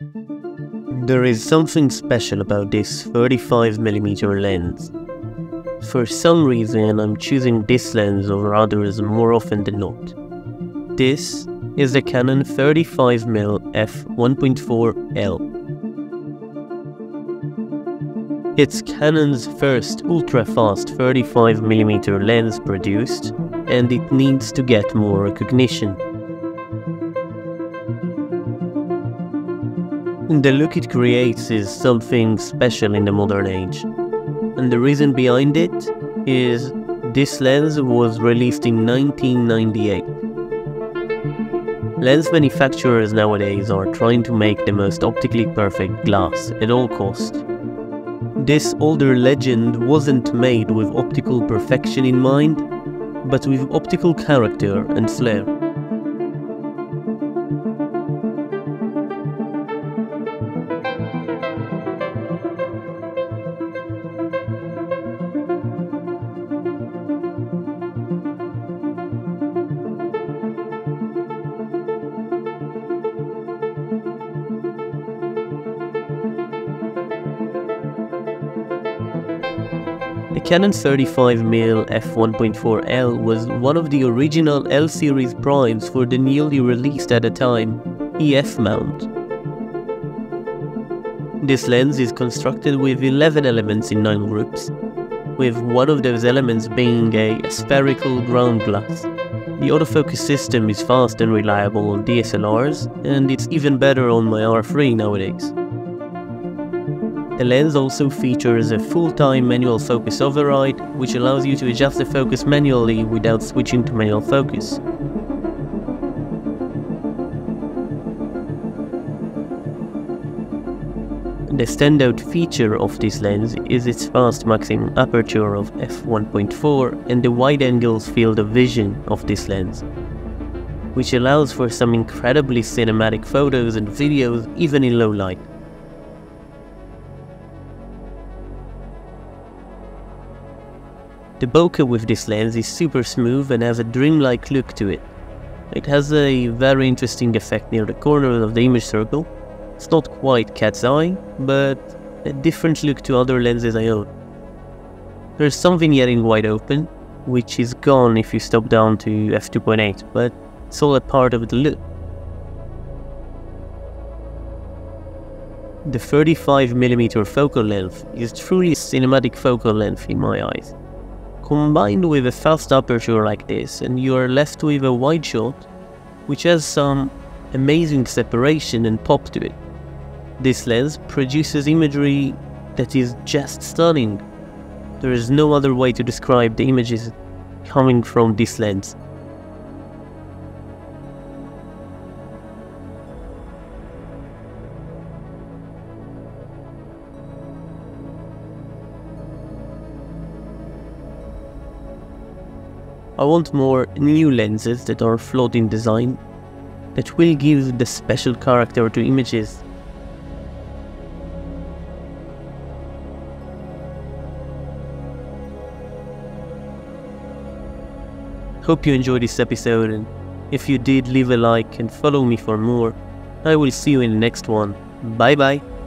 There is something special about this 35mm lens. For some reason, I'm choosing this lens over others more often than not. This is the Canon 35mm f1.4L. It's Canon's first ultra-fast 35mm lens produced, and it needs to get more recognition. The look it creates is something special in the modern age. And the reason behind it is this lens was released in 1998. Lens manufacturers nowadays are trying to make the most optically perfect glass at all costs. This older legend wasn't made with optical perfection in mind, but with optical character and flair. The Canon 35mm f1.4L was one of the original L series primes for the newly released at the time EF mount. This lens is constructed with 11 elements in 9 groups, with one of those elements being aspherical ground glass. The autofocus system is fast and reliable on DSLRs, and it's even better on my R3 nowadays. The lens also features a full-time manual focus override, which allows you to adjust the focus manually without switching to manual focus. The standout feature of this lens is its fast maximum aperture of f1.4 and the wide-angle field of vision of this lens, which allows for some incredibly cinematic photos and videos even in low light. The bokeh with this lens is super smooth and has a dreamlike look to it. It has a very interesting effect near the corner of the image circle. It's not quite cat's eye, but a different look to other lenses I own. There's some vignetting wide open, which is gone if you stop down to f2.8, but it's all a part of the look. The 35mm focal length is truly a cinematic focal length in my eyes. Combined with a fast aperture like this, and you are left with a wide shot, which has some amazing separation and pop to it. This lens produces imagery that is just stunning. There is no other way to describe the images coming from this lens. I want more new lenses that are flawed in design, that will give the special character to images. Hope you enjoyed this episode and if you did leave a like and follow me for more. I will see you in the next one. Bye bye.